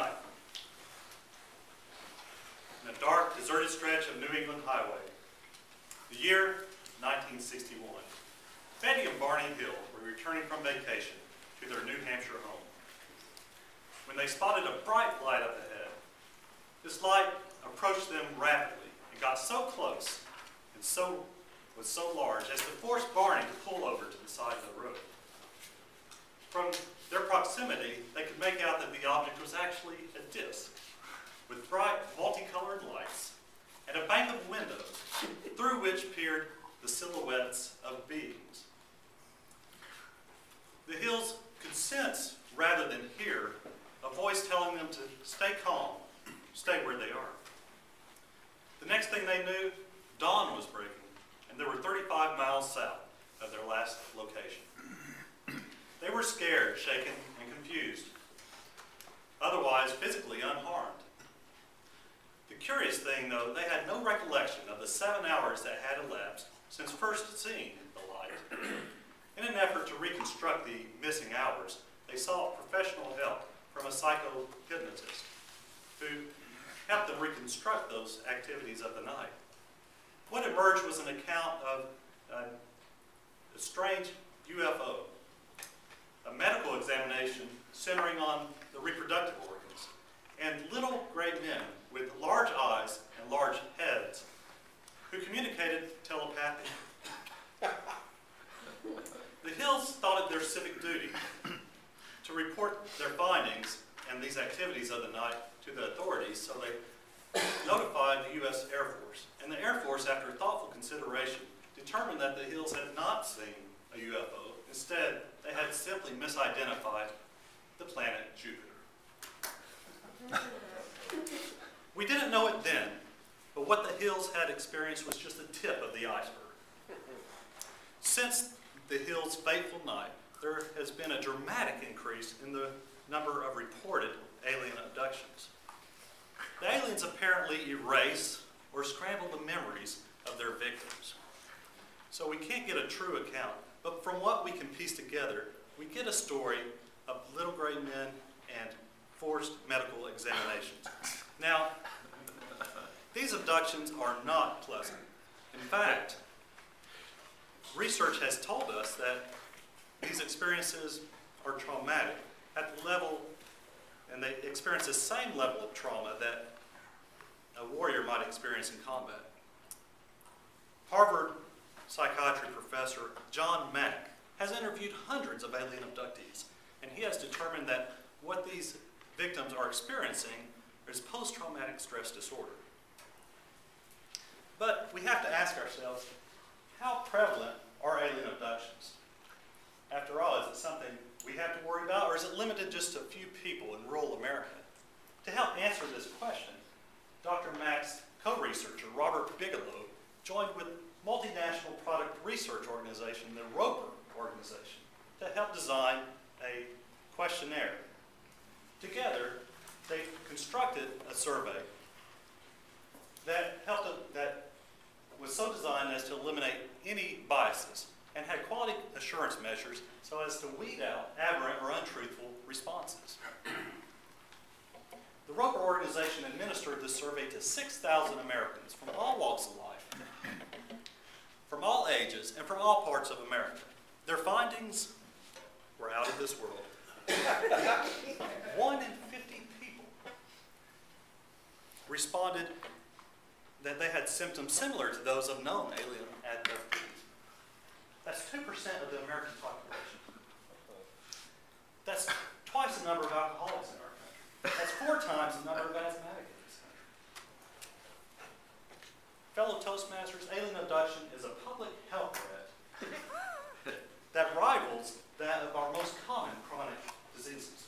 night in a dark, deserted stretch of New England highway. The year 1961. Betty and Barney Hill were returning from vacation to their New Hampshire home when they spotted a bright light up ahead. This light approached them rapidly and got so close and so was so large as to force Barney to pull over to the side of the road. From their proximity, they could make out that the object was actually a disc with bright multicolored lights and a bank of windows through which peered the silhouettes of beings. The Hills could sense, rather than hear, a voice telling them to stay calm, stay where they are. The next thing they knew, dawn was breaking, and they were 35 miles south of their last location. They were scared, shaken, and confused, otherwise physically unharmed. The curious thing, though, they had no recollection of the seven hours that had elapsed since first seeing the light. In an effort to reconstruct the missing hours, they sought professional help from a psychohypnotist who helped them reconstruct those activities of the night. What emerged was an account of uh, a strange UFO, centering on the reproductive organs, and little gray men with large eyes and large heads who communicated telepathically. the Hills thought it their civic duty to report their findings and these activities of the night to the authorities, so they notified the U.S. Air Force. And the Air Force, after thoughtful consideration, determined that the Hills had not seen a UFO. Instead, they had simply misidentified the planet Jupiter. we didn't know it then, but what the Hills had experienced was just the tip of the iceberg. Since the Hills' fateful night, there has been a dramatic increase in the number of reported alien abductions. The aliens apparently erase or scramble the memories of their victims. So we can't get a true account, but from what we can piece together, we get a story of little gray men and forced medical examinations. Now, these abductions are not pleasant. In fact, research has told us that these experiences are traumatic at the level, and they experience the same level of trauma that a warrior might experience in combat. Harvard psychiatry professor John Mack has interviewed hundreds of alien abductees, and he has determined that what these victims are experiencing is post-traumatic stress disorder. But we have to ask ourselves, how prevalent are alien abductions? After all, is it something we have to worry about, or is it limited just to a few people in rural America? To help answer this question, Dr. Mack's co-researcher, Robert Bigelow, joined with multinational product research organization, the Roper organization, to help design a questionnaire. Together, they constructed a survey that helped that was so designed as to eliminate any biases and had quality assurance measures so as to weed out aberrant or untruthful responses. The Roper organization administered this survey to 6,000 Americans from all walks of life, from all ages, and from all parts of America. Their findings were out of this world. One in 50 people responded that they had symptoms similar to those of known alien abductees. That's 2% of the American population. That's twice the number of alcoholics in our country. That's four times the number of asthmatics in this country. Fellow Toastmasters, alien abduction is a public health threat that rivals that of our most common chronic diseases.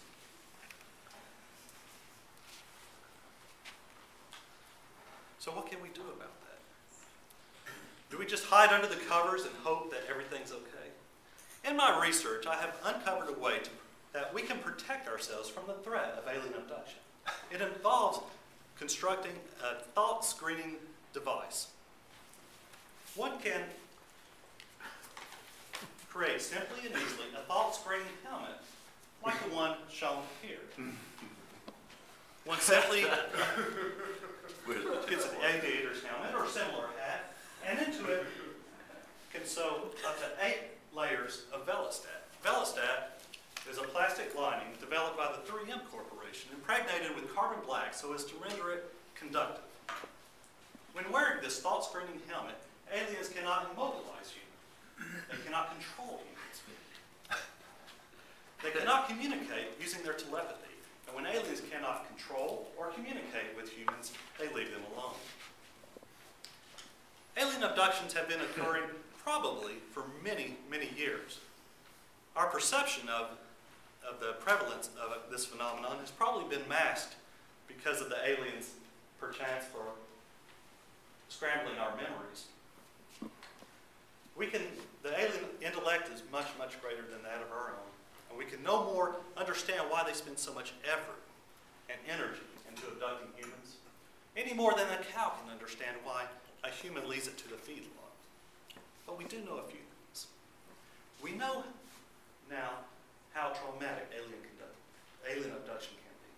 So what can we do about that? Do we just hide under the covers and hope that everything's okay? In my research, I have uncovered a way to, that we can protect ourselves from the threat of alien abduction. It involves constructing a thought screening device. One can create simply and easily a thought screening helmet like the one shown here. One simply With- gets an aviator's helmet or similar hat, and into it can sew up to eight layers of Velostat. Velostat is a plastic lining developed by the 3M Corporation, impregnated with carbon black so as to render it conductive. When wearing this thought screening helmet, aliens cannot immobilize humans. They cannot control humans. They cannot communicate using their telepathy. And when aliens cannot control or communicate with humans, they leave them alone. Alien abductions have been occurring probably for many, many years. Our perception of, of the prevalence of this phenomenon has probably been masked because of the aliens, perchance, for scrambling our memories. We can, the alien intellect is much, much greater than that of our own. And we can no more understand why they spend so much effort and energy into abducting humans, any more than a cow can understand why a human leads it to the feedlot. But we do know a few things. We know now how traumatic alien, conduct, alien abduction can be.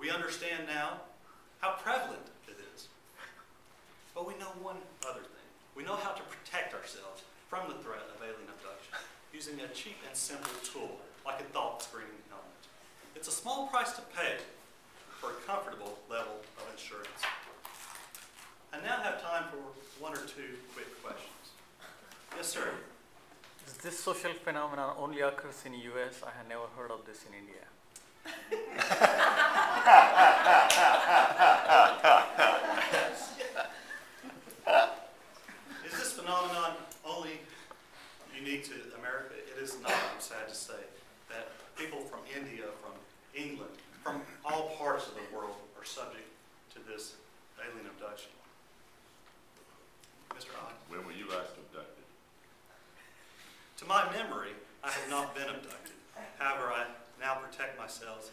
We understand now how prevalent it is. But we know one other thing. We know how to protect ourselves from the threat of alien abduction using a cheap and simple tool like a thought screening helmet. It's a small price to pay for a comfortable level of insurance. I now have time for one or two quick questions. Yes, sir. Is This social phenomenon only occurs in the US. I had never heard of this in India. Is this phenomenon only unique to America? It is not, I'm sad to say, that people from India, from England, from all parts of the world are subject to this alien abduction. Mr. Ock? When were you last abducted? To my memory, I have not been abducted. However, I now protect myself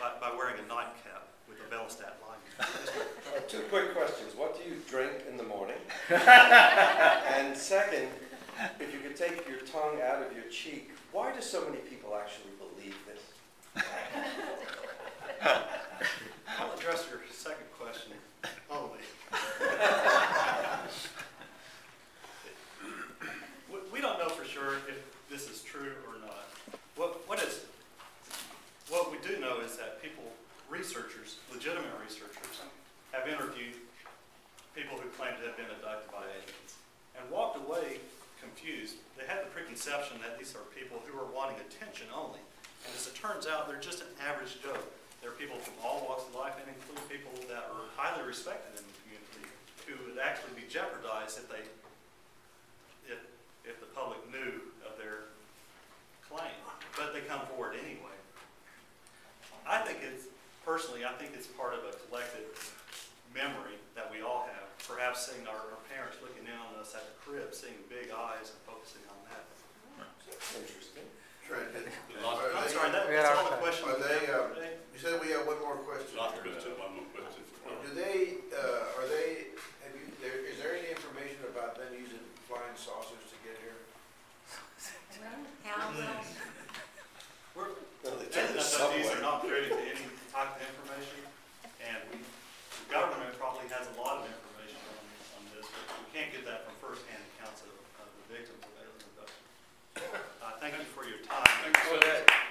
by, by wearing a nightcap with a Velostat lining. Two quick questions. What do you drink in the morning? And second, if you could take your tongue out of your cheek, why do so many people actually believe this? I'll address your second question only. We- We don't know for sure if this is true or not. What, what is, what we do know is that people, researchers, legitimate researchers, have interviewed people who claim to have been abducted by aliens and walked away confused. They preconception that these are people who are wanting attention only. And as it turns out, they're just an average Joe. They're people from all walks of life and include people that are highly respected in the community who would actually be jeopardized if they, if, if the public knew of their claim. But they come forward anyway. I think it's, personally, I think it's part of a collective memory that we all have. Perhaps seeing our, our parents looking in on us at the crib, seeing big eyes and focusing on that. Interesting. Trent, Lost- I'm sorry, that, We are that's all out the of questions Are we they, have uh, for today. You said we have one more question. Last question, one more question. Do they, uh, are they, have you, there, is there any information about them using flying saucers to get here? How will, We're, No, they took the NFTs subway. are not privy to any type of information, and we, the government probably has a lot of information on, on this, but we can't get that from firsthand accounts of, of the victims of alien abduction. Uh, thank you for your time. Thank you, sir.